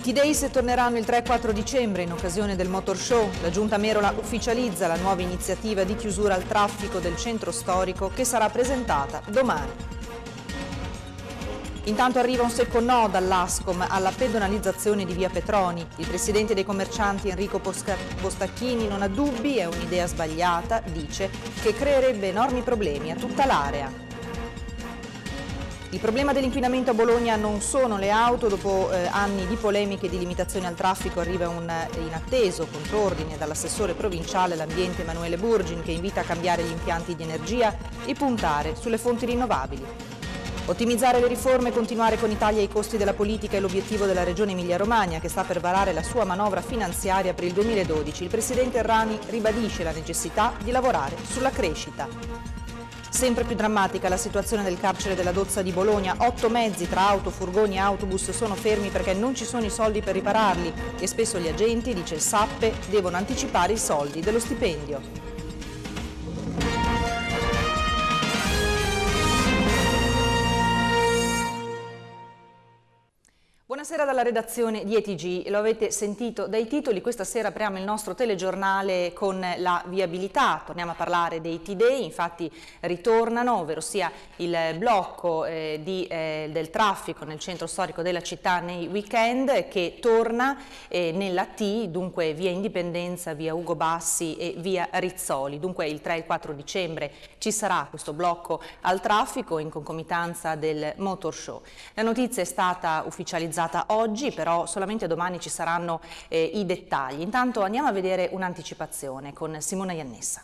I T-Days torneranno il 3-4 dicembre in occasione del Motor Show. La Giunta Merola ufficializza la nuova iniziativa di chiusura al traffico del centro storico che sarà presentata domani. Intanto arriva un secco no dall'Ascom alla pedonalizzazione di via Petroni. Il presidente dei commercianti Enrico Postacchini non ha dubbi, è un'idea sbagliata, dice, che creerebbe enormi problemi a tutta l'area. Il problema dell'inquinamento a Bologna non sono le auto, dopo eh, anni di polemiche e di limitazioni al traffico arriva un eh, inatteso contrordine dall'assessore provinciale all'ambiente Emanuele Burgin che invita a cambiare gli impianti di energia e puntare sulle fonti rinnovabili. Ottimizzare le riforme e continuare con i tagli ai costi della politica è l'obiettivo della Regione Emilia-Romagna che sta per varare la sua manovra finanziaria per il 2012. Il Presidente Errani ribadisce la necessità di lavorare sulla crescita. Sempre più drammatica la situazione del carcere della Dozza di Bologna. Otto mezzi tra auto, furgoni e autobus sono fermi perché non ci sono i soldi per ripararli e spesso gli agenti, dice il Sappe, devono anticipare i soldi dello stipendio. Buonasera dalla redazione di ETG, lo avete sentito dai titoli, questa sera apriamo il nostro telegiornale con la viabilità, torniamo a parlare dei T-Day, infatti ritornano, ovvero sia il blocco eh, di, eh, del traffico nel centro storico della città nei weekend che torna eh, nella T, dunque via Indipendenza, via Ugo Bassi e via Rizzoli, dunque il 3 e il 4 dicembre ci sarà questo blocco al traffico in concomitanza del Motor Show. La notizia è stata ufficializzata pubblicata oggi, però solamente domani ci saranno eh, i dettagli. Intanto andiamo a vedere un'anticipazione con Simona Iannessa.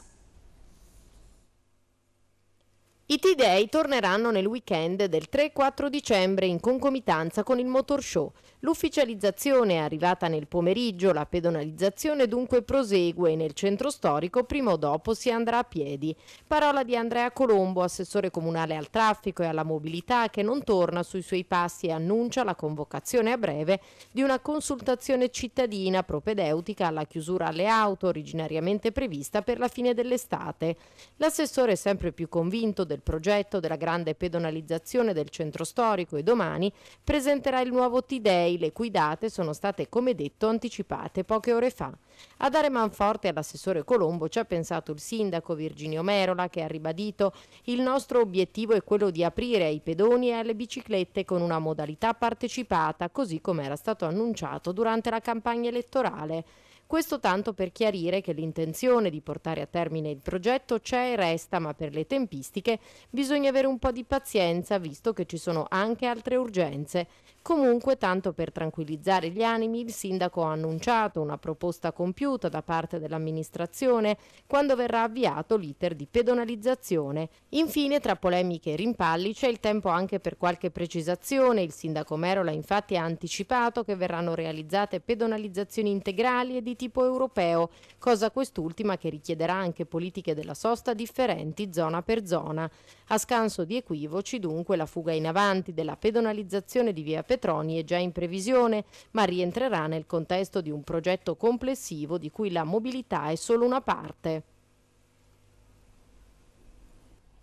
I T-Day torneranno nel weekend del 3-4 dicembre in concomitanza con il Motor Show. L'ufficializzazione è arrivata nel pomeriggio, la pedonalizzazione dunque prosegue e nel centro storico prima o dopo si andrà a piedi. Parola di Andrea Colombo, assessore comunale al traffico e alla mobilità, che non torna sui suoi passi e annuncia la convocazione a breve di una consultazione cittadina propedeutica alla chiusura alle auto originariamente prevista per la fine dell'estate. L'assessore è sempre più convinto del progetto della grande pedonalizzazione del centro storico e domani presenterà il nuovo T-Day le cui date sono state, come detto, anticipate poche ore fa. A dare manforte all'assessore Colombo ci ha pensato il sindaco Virginio Merola che ha ribadito il nostro obiettivo è quello di aprire ai pedoni e alle biciclette con una modalità partecipata, così come era stato annunciato durante la campagna elettorale. Questo tanto per chiarire che l'intenzione di portare a termine il progetto c'è e resta, ma per le tempistiche bisogna avere un po' di pazienza, visto che ci sono anche altre urgenze. Comunque, tanto per tranquillizzare gli animi, il sindaco ha annunciato una proposta compiuta da parte dell'amministrazione quando verrà avviato l'iter di pedonalizzazione. Infine, tra polemiche e rimpalli, c'è il tempo anche per qualche precisazione. Il sindaco Merola infatti ha anticipato che verranno realizzate pedonalizzazioni integrali e di tipo europeo, cosa quest'ultima che richiederà anche politiche della sosta differenti zona per zona. A scanso di equivoci, dunque, la fuga in avanti della pedonalizzazione di via Petroni è già in previsione, ma rientrerà nel contesto di un progetto complessivo di cui la mobilità è solo una parte.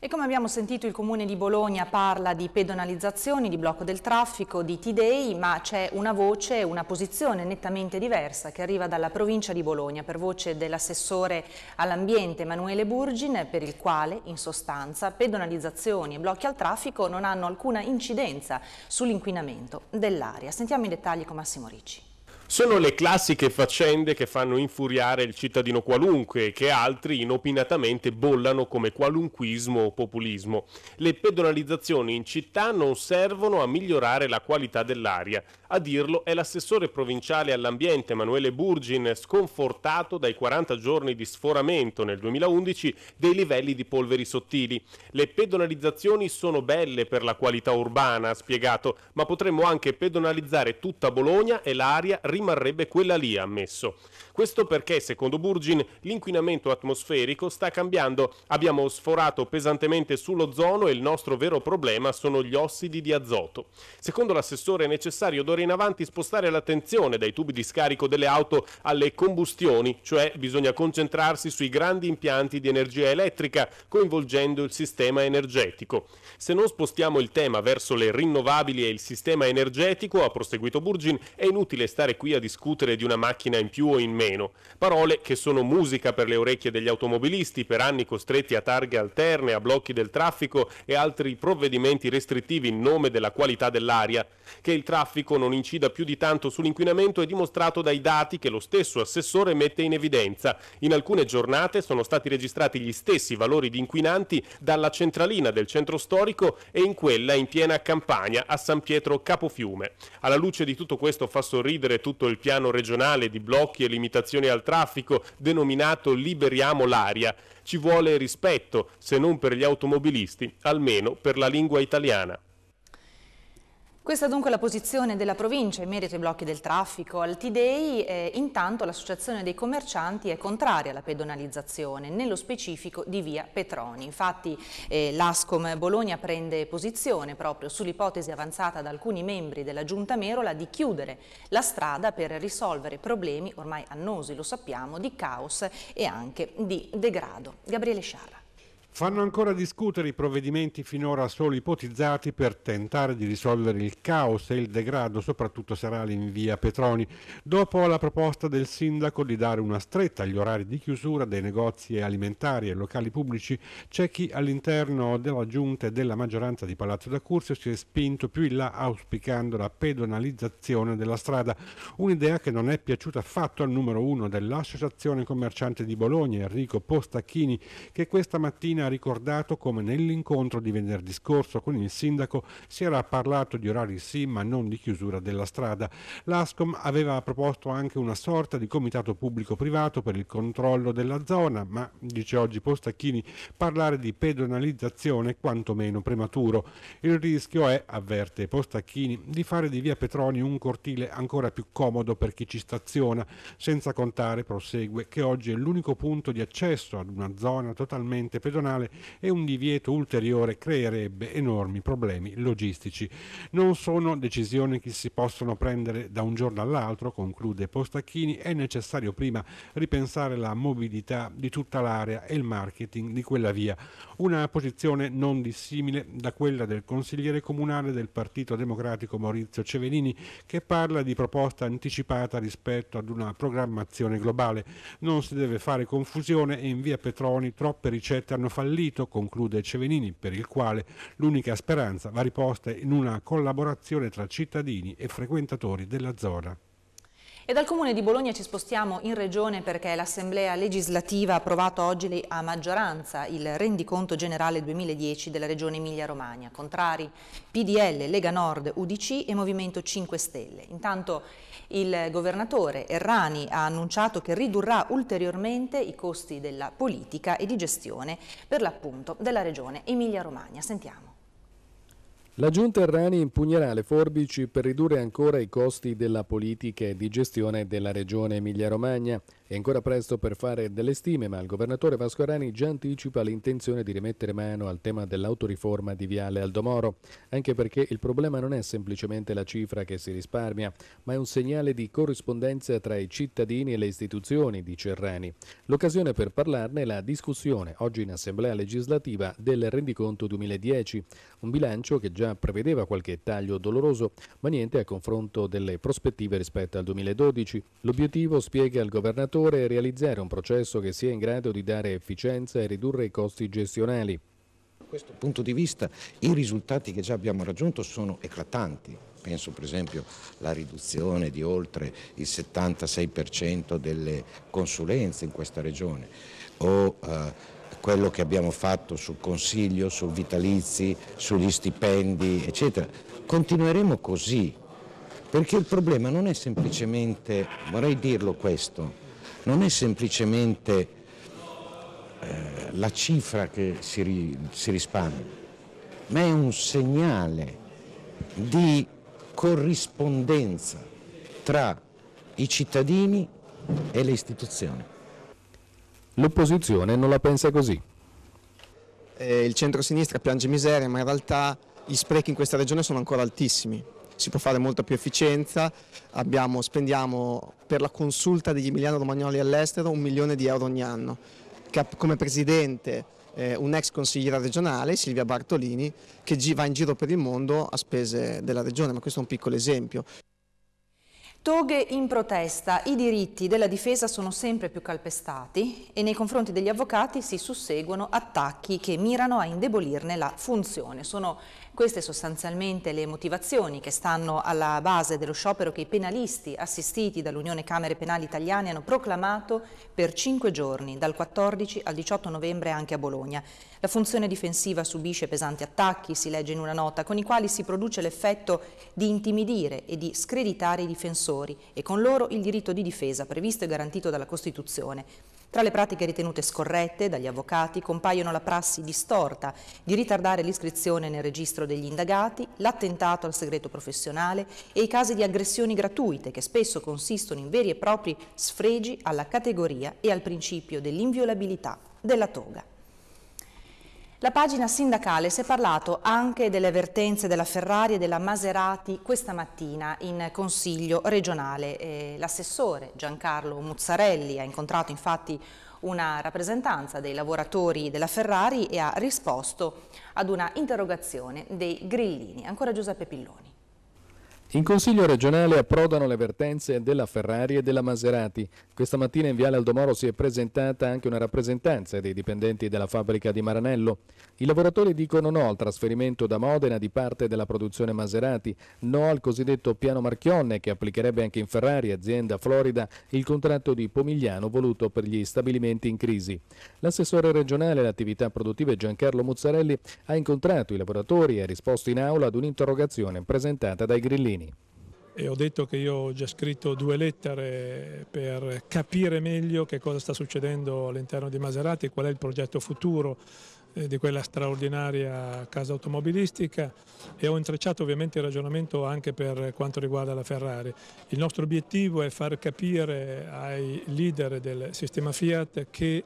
E come abbiamo sentito il Comune di Bologna parla di pedonalizzazioni, di blocco del traffico, di T-Day, ma c'è una voce, una posizione nettamente diversa che arriva dalla provincia di Bologna per voce dell'assessore all'ambiente Emanuele Burgin, per il quale in sostanza pedonalizzazioni e blocchi al traffico non hanno alcuna incidenza sull'inquinamento dell'aria. Sentiamo i dettagli con Massimo Ricci. Sono le classiche faccende che fanno infuriare il cittadino qualunque e che altri inopinatamente bollano come qualunquismo o populismo. Le pedonalizzazioni in città non servono a migliorare la qualità dell'aria. A dirlo è l'assessore provinciale all'ambiente Emanuele Burgin, sconfortato dai 40 giorni di sforamento nel 2011 dei livelli di polveri sottili. Le pedonalizzazioni sono belle per la qualità urbana, ha spiegato, ma potremmo anche pedonalizzare tutta Bologna e l'aria rimanere rimarrebbe quella lì, ammesso. Questo perché, secondo Burgin, l'inquinamento atmosferico sta cambiando. Abbiamo sforato pesantemente sull'ozono e il nostro vero problema sono gli ossidi di azoto. Secondo l'assessore è necessario d'ora in avanti spostare l'attenzione dai tubi di scarico delle auto alle combustioni, cioè bisogna concentrarsi sui grandi impianti di energia elettrica, coinvolgendo il sistema energetico. Se non spostiamo il tema verso le rinnovabili e il sistema energetico, ha proseguito Burgin, è inutile stare qui a discutere di una macchina in più o in meno. Parole che sono musica per le orecchie degli automobilisti, per anni costretti a targhe alterne, a blocchi del traffico e altri provvedimenti restrittivi in nome della qualità dell'aria. Che il traffico non incida più di tanto sull'inquinamento è dimostrato dai dati che lo stesso assessore mette in evidenza. In alcune giornate sono stati registrati gli stessi valori di inquinanti dalla centralina del centro storico e in quella in piena campagna a San Pietro Capofiume. Alla luce di tutto questo fa sorridere tutto il piano regionale di blocchi e limitazioni al traffico denominato Liberiamo l'aria. Ci vuole rispetto, se non per gli automobilisti, almeno per la lingua italiana. Questa dunque è la posizione della provincia in merito ai blocchi del traffico. Al T-Day eh, intanto l'associazione dei commercianti è contraria alla pedonalizzazione, nello specifico di via Petroni. Infatti eh, l'Ascom Bologna prende posizione proprio sull'ipotesi avanzata da alcuni membri della Giunta Merola di chiudere la strada per risolvere problemi ormai annosi, lo sappiamo, di caos e anche di degrado. Gabriele Sciarra. Fanno ancora discutere i provvedimenti finora solo ipotizzati per tentare di risolvere il caos e il degrado, soprattutto serali in via Petroni, dopo la proposta del sindaco di dare una stretta agli orari di chiusura dei negozi alimentari e locali pubblici, c'è chi all'interno della giunta e della maggioranza di Palazzo da Curzio si è spinto più in là auspicando la pedonalizzazione della strada, un'idea che non è piaciuta affatto al numero uno dell'Associazione Commerciante di Bologna, Enrico Postacchini, che questa mattina ha ricordato come nell'incontro di venerdì scorso con il sindaco si era parlato di orari sì ma non di chiusura della strada. L'Ascom aveva proposto anche una sorta di comitato pubblico-privato per il controllo della zona, ma, dice oggi Postacchini, parlare di pedonalizzazione è quantomeno prematuro. Il rischio è, avverte Postacchini, di fare di via Petroni un cortile ancora più comodo per chi ci staziona, senza contare, prosegue, che oggi è l'unico punto di accesso ad una zona totalmente pedonale nazionale e un divieto ulteriore creerebbe enormi problemi logistici. Non sono decisioni che si possono prendere da un giorno all'altro, conclude Postacchini, è necessario prima ripensare la mobilità di tutta l'area e il marketing di quella via, una posizione non dissimile da quella del consigliere comunale del Partito Democratico Maurizio Cevenini che parla di proposta anticipata rispetto ad una programmazione globale. Non si deve fare confusione e in via Petroni troppe ricette hanno fallito, conclude Cevenini, per il quale l'unica speranza va riposta in una collaborazione tra cittadini e frequentatori della zona. E dal Comune di Bologna ci spostiamo in Regione perché l'Assemblea legislativa ha approvato oggi a maggioranza il rendiconto generale 2010 della Regione Emilia-Romagna. Contrari PDL, Lega Nord, UDC e Movimento 5 Stelle. Intanto il governatore Errani ha annunciato che ridurrà ulteriormente i costi della politica e di gestione per l'appunto della Regione Emilia-Romagna. Sentiamo. La Giunta Errani impugnerà le forbici per ridurre ancora i costi della politica e di gestione della regione Emilia-Romagna. È ancora presto per fare delle stime, ma il governatore Vasco Rani già anticipa l'intenzione di rimettere mano al tema dell'autoriforma di Viale Aldomoro, anche perché il problema non è semplicemente la cifra che si risparmia, ma è un segnale di corrispondenza tra i cittadini e le istituzioni, dice Rani. L'occasione per parlarne è la discussione, oggi in Assemblea legislativa, del rendiconto 2010, un bilancio che già prevedeva qualche taglio doloroso, ma niente a confronto delle prospettive rispetto al 2012. L'obiettivo, spiega il governatore, settore realizzare un processo che sia in grado di dare efficienza e ridurre i costi gestionali. Da questo punto di vista i risultati che già abbiamo raggiunto sono eclatanti. Penso per esempio alla riduzione di oltre il 76% delle consulenze in questa regione o eh, quello che abbiamo fatto sul consiglio, sul vitalizi, sugli stipendi, eccetera. Continueremo così, perché il problema non è semplicemente, vorrei dirlo questo, non è semplicemente eh, la cifra che si, ri, si risparmia, ma è un segnale di corrispondenza tra i cittadini e le istituzioni. L'opposizione non la pensa così. Eh, il centro-sinistra piange miseria, ma in realtà gli sprechi in questa regione sono ancora altissimi. Si può fare molta più efficienza, Abbiamo, spendiamo per la consulta degli emiliano romagnoli all'estero un milione di euro ogni anno. Come presidente eh, un ex consigliera regionale, Silvia Bartolini, che va in giro per il mondo a spese della regione, ma questo è un piccolo esempio. Toghe in protesta, i diritti della difesa sono sempre più calpestati e nei confronti degli avvocati si susseguono attacchi che mirano a indebolirne la funzione. Sono queste sostanzialmente le motivazioni che stanno alla base dello sciopero che i penalisti assistiti dall'Unione Camere Penali Italiane hanno proclamato per cinque giorni, dal 14 al 18 novembre anche a Bologna. La funzione difensiva subisce pesanti attacchi, si legge in una nota, con i quali si produce l'effetto di intimidire e di screditare i difensori e con loro il diritto di difesa previsto e garantito dalla Costituzione. Tra le pratiche ritenute scorrette dagli avvocati compaiono la prassi distorta di ritardare l'iscrizione nel registro degli indagati, l'attentato al segreto professionale e i casi di aggressioni gratuite che spesso consistono in veri e propri sfregi alla categoria e al principio dell'inviolabilità della toga. La pagina sindacale si è parlato anche delle avvertenze della Ferrari e della Maserati questa mattina in Consiglio regionale. L'assessore Giancarlo Muzzarelli ha incontrato infatti una rappresentanza dei lavoratori della Ferrari e ha risposto ad una interrogazione dei grillini. Ancora Giuseppe Pilloni. In Consiglio regionale approdano le vertenze della Ferrari e della Maserati. Questa mattina in Viale Aldomoro si è presentata anche una rappresentanza dei dipendenti della fabbrica di Maranello. I lavoratori dicono no al trasferimento da Modena di parte della produzione Maserati, no al cosiddetto piano Marchionne che applicherebbe anche in Ferrari, azienda Florida, il contratto di Pomigliano voluto per gli stabilimenti in crisi. L'assessore regionale alle attività produttive Giancarlo Muzzarelli ha incontrato i lavoratori e ha risposto in aula ad un'interrogazione presentata dai grillini e ho detto che io ho già scritto due lettere per capire meglio che cosa sta succedendo all'interno di Maserati, qual è il progetto futuro eh, di quella straordinaria casa automobilistica e ho intrecciato ovviamente il ragionamento anche per quanto riguarda la Ferrari. Il nostro obiettivo è far capire ai leader del sistema Fiat che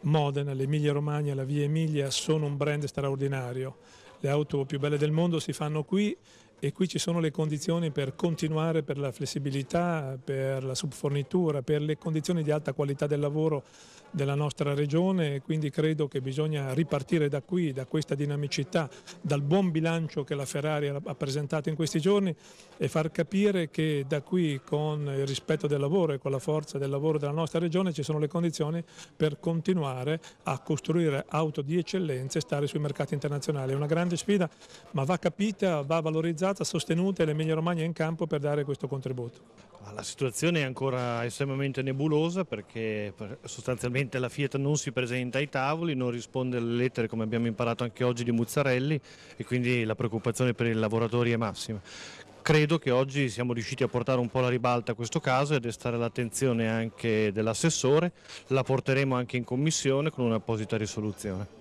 Modena, l'Emilia Romagna la Via Emilia sono un brand straordinario. Le auto più belle del mondo si fanno qui e qui ci sono le condizioni per continuare per la flessibilità, per la subfornitura, per le condizioni di alta qualità del lavoro della nostra regione quindi credo che bisogna ripartire da qui, da questa dinamicità, dal buon bilancio che la Ferrari ha presentato in questi giorni e far capire che da qui con il rispetto del lavoro e con la forza del lavoro della nostra regione ci sono le condizioni per continuare a costruire auto di eccellenza e stare sui mercati internazionali. È una grande sfida ma va capita, va valorizzata, sostenuta e l'Emilia Romagna in campo per dare questo contributo. La situazione è ancora estremamente nebulosa perché sostanzialmente la Fiat non si presenta ai tavoli, non risponde alle lettere come abbiamo imparato anche oggi di Muzzarelli e quindi la preoccupazione per i lavoratori è massima. Credo che oggi siamo riusciti a portare un po' la ribalta a questo caso e a destare l'attenzione anche dell'assessore, la porteremo anche in commissione con un'apposita risoluzione.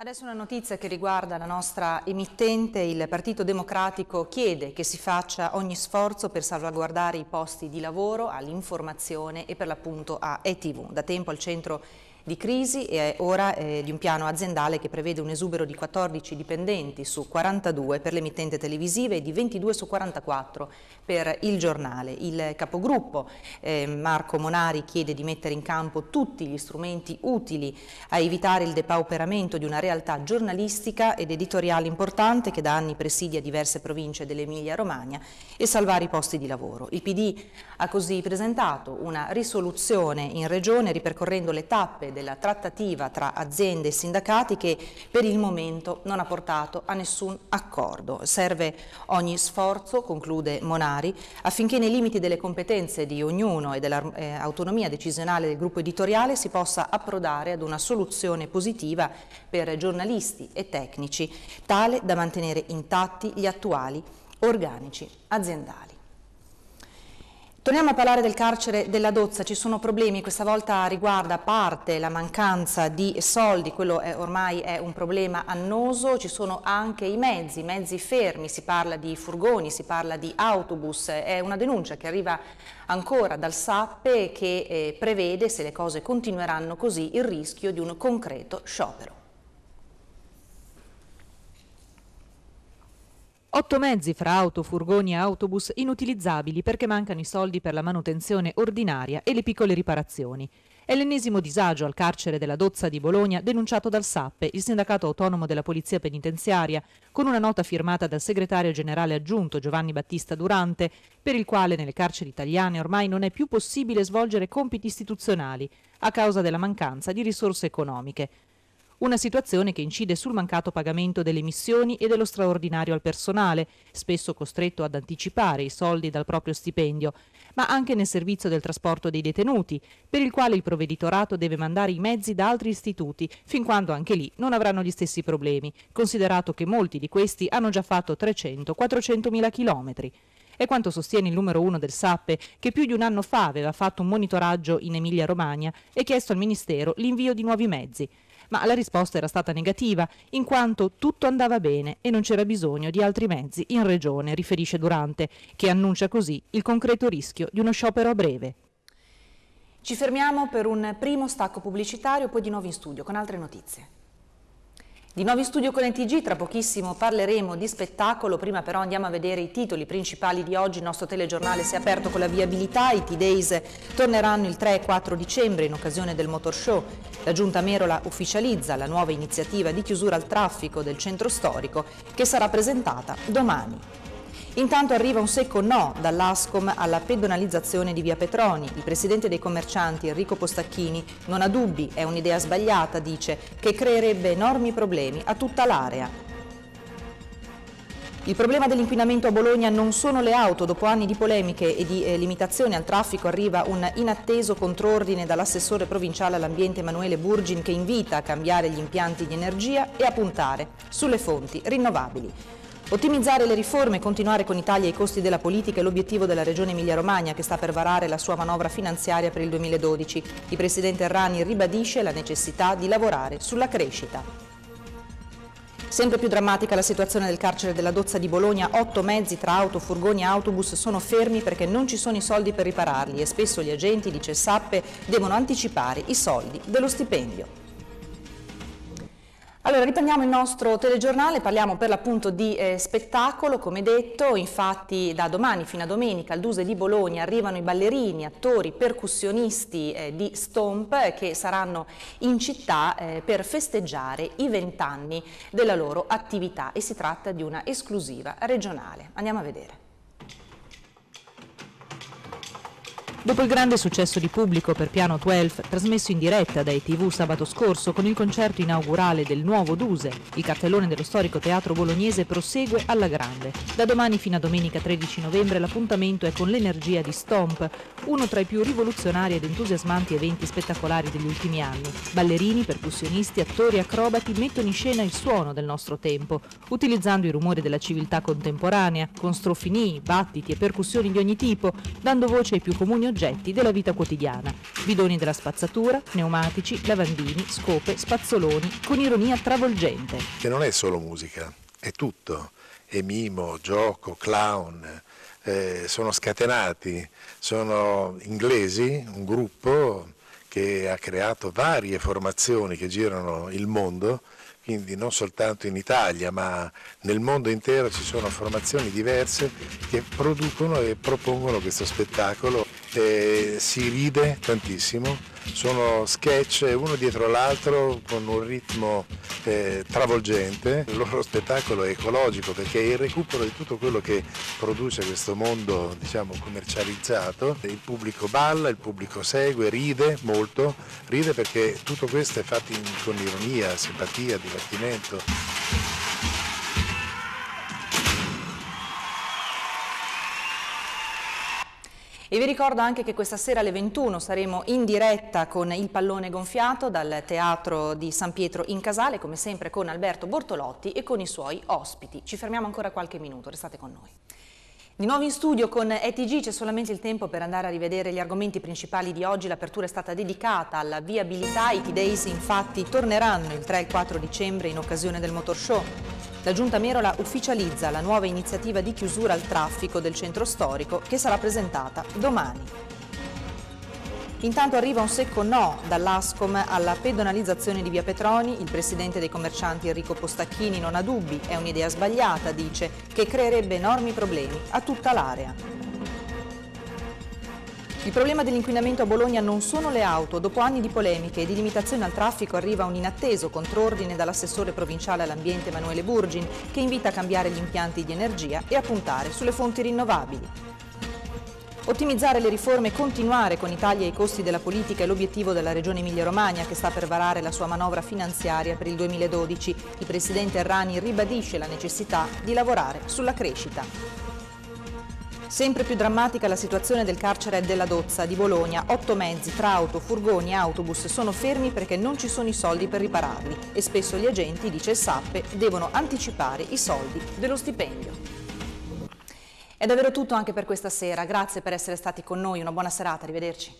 Adesso una notizia che riguarda la nostra emittente, il Partito Democratico chiede che si faccia ogni sforzo per salvaguardare i posti di lavoro all'informazione e per l'appunto a ETV. Da tempo al centro di crisi e ora eh, di un piano aziendale che prevede un esubero di 14 dipendenti su 42 per l'emittente televisiva e di 22 su 44 per il giornale. Il capogruppo eh, Marco Monari chiede di mettere in campo tutti gli strumenti utili a evitare il depauperamento di una realtà giornalistica ed editoriale importante che da anni presidia diverse province dell'Emilia Romagna e salvare i posti di lavoro. Il PD ha così presentato una risoluzione in regione ripercorrendo le tappe della trattativa tra aziende e sindacati che per il momento non ha portato a nessun accordo. Serve ogni sforzo, conclude Monari, affinché nei limiti delle competenze di ognuno e dell'autonomia eh, decisionale del gruppo editoriale si possa approdare ad una soluzione positiva per giornalisti e tecnici, tale da mantenere intatti gli attuali organici aziendali. Torniamo a parlare del carcere della Dozza, ci sono problemi, questa volta riguarda a parte la mancanza di soldi, quello è, ormai è un problema annoso, ci sono anche i mezzi, mezzi fermi, si parla di furgoni, si parla di autobus, è una denuncia che arriva ancora dal SAPPE che eh, prevede, se le cose continueranno così, il rischio di un concreto sciopero. Otto mezzi fra auto, furgoni e autobus inutilizzabili perché mancano i soldi per la manutenzione ordinaria e le piccole riparazioni. È l'ennesimo disagio al carcere della Dozza di Bologna denunciato dal SAPPE, il sindacato autonomo della Polizia Penitenziaria, con una nota firmata dal segretario generale aggiunto Giovanni Battista Durante, per il quale nelle carceri italiane ormai non è più possibile svolgere compiti istituzionali a causa della mancanza di risorse economiche. Una situazione che incide sul mancato pagamento delle missioni e dello straordinario al personale, spesso costretto ad anticipare i soldi dal proprio stipendio, ma anche nel servizio del trasporto dei detenuti, per il quale il provveditorato deve mandare i mezzi da altri istituti, fin quando anche lì non avranno gli stessi problemi, considerato che molti di questi hanno già fatto 300-400 mila chilometri. È quanto sostiene il numero uno del SAPPE, che più di un anno fa aveva fatto un monitoraggio in Emilia-Romagna e chiesto al Ministero l'invio di nuovi mezzi ma la risposta era stata negativa, in quanto tutto andava bene e non c'era bisogno di altri mezzi in regione, riferisce Durante, che annuncia così il concreto rischio di uno sciopero a breve. Ci fermiamo per un primo stacco pubblicitario, poi di nuovo in studio con altre notizie. Di nuovo in studio con NTG, tra pochissimo parleremo di spettacolo, prima però andiamo a vedere i titoli principali di oggi, il nostro telegiornale si è aperto con la viabilità, i T-Days torneranno il 3 e 4 dicembre in occasione del Motor Show, la Giunta Merola ufficializza la nuova iniziativa di chiusura al traffico del centro storico che sarà presentata domani. Intanto arriva un secco no dall'Ascom alla pedonalizzazione di via Petroni. Il presidente dei commercianti Enrico Postacchini non ha dubbi, è un'idea sbagliata, dice, che creerebbe enormi problemi a tutta l'area. Il problema dell'inquinamento a Bologna non sono le auto, dopo anni di polemiche e di eh, limitazioni al traffico arriva un inatteso contrordine dall'assessore provinciale all'ambiente Emanuele Burgin che invita a cambiare gli impianti di energia e a puntare sulle fonti rinnovabili. Ottimizzare le riforme continuare con i tagli ai costi della politica è l'obiettivo della Regione Emilia-Romagna che sta per varare la sua manovra finanziaria per il 2012. Il Presidente Errani ribadisce la necessità di lavorare sulla crescita. Sempre più drammatica la situazione del carcere della Dozza di Bologna, otto mezzi tra auto, furgoni e autobus sono fermi perché non ci sono i soldi per ripararli e spesso gli agenti, dice Sappe, devono anticipare i soldi dello stipendio. Allora riprendiamo il nostro telegiornale, parliamo per l'appunto di eh, spettacolo, come detto, infatti da domani fino a domenica al Duse di Bologna arrivano i ballerini, attori, percussionisti eh, di Stomp eh, che saranno in città eh, per festeggiare i vent'anni della loro attività e si tratta di una esclusiva regionale. Andiamo a vedere. Dopo il grande successo di pubblico per Piano 12, trasmesso in diretta dai TV sabato scorso con il concerto inaugurale del nuovo Duse, il cartellone dello storico teatro bolognese prosegue alla grande. Da domani fino a domenica 13 novembre l'appuntamento è con l'energia di Stomp, uno tra i più rivoluzionari ed entusiasmanti eventi spettacolari degli ultimi anni. Ballerini, percussionisti, attori, acrobati mettono in scena il suono del nostro tempo, utilizzando i rumori della civiltà contemporanea, con strofinii, battiti e percussioni di ogni tipo, dando voce ai più comuni oggetti della vita quotidiana. Bidoni della spazzatura, pneumatici, lavandini, scope, spazzoloni, con ironia travolgente. Che non è solo musica, è tutto. È mimo, gioco, clown, eh, sono scatenati, sono inglesi, un gruppo che ha creato varie formazioni che girano il mondo quindi non soltanto in Italia ma nel mondo intero ci sono formazioni diverse che producono e propongono questo spettacolo. E si ride tantissimo, sono sketch uno dietro l'altro con un ritmo eh, travolgente, il loro spettacolo è ecologico perché è il recupero di tutto quello che produce questo mondo diciamo, commercializzato, il pubblico balla, il pubblico segue, ride molto, ride perché tutto questo è fatto in, con ironia, simpatia, divertimento. E vi ricordo anche che questa sera alle 21 saremo in diretta con il pallone gonfiato dal Teatro di San Pietro in Casale, come sempre con Alberto Bortolotti e con i suoi ospiti. Ci fermiamo ancora qualche minuto, restate con noi. Di nuovo in studio con ETG c'è solamente il tempo per andare a rivedere gli argomenti principali di oggi. L'apertura è stata dedicata alla viabilità. I T-Days infatti torneranno il 3 e il 4 dicembre in occasione del Motor Show. La Giunta Merola ufficializza la nuova iniziativa di chiusura al traffico del centro storico che sarà presentata domani. Intanto arriva un secco no dall'Ascom alla pedonalizzazione di via Petroni. Il presidente dei commercianti Enrico Postacchini non ha dubbi, è un'idea sbagliata, dice, che creerebbe enormi problemi a tutta l'area. Il problema dell'inquinamento a Bologna non sono le auto. Dopo anni di polemiche e di limitazione al traffico arriva un inatteso contrordine dall'assessore provinciale all'ambiente Emanuele Burgin che invita a cambiare gli impianti di energia e a puntare sulle fonti rinnovabili. Ottimizzare le riforme e continuare con i tagli ai costi della politica è l'obiettivo della Regione Emilia-Romagna che sta per varare la sua manovra finanziaria per il 2012. Il Presidente Errani ribadisce la necessità di lavorare sulla crescita. Sempre più drammatica la situazione del carcere della Dozza di Bologna. Otto mezzi tra auto, furgoni e autobus sono fermi perché non ci sono i soldi per ripararli e spesso gli agenti, dice il Sappe, devono anticipare i soldi dello stipendio. È davvero tutto anche per questa sera, grazie per essere stati con noi, una buona serata, arrivederci.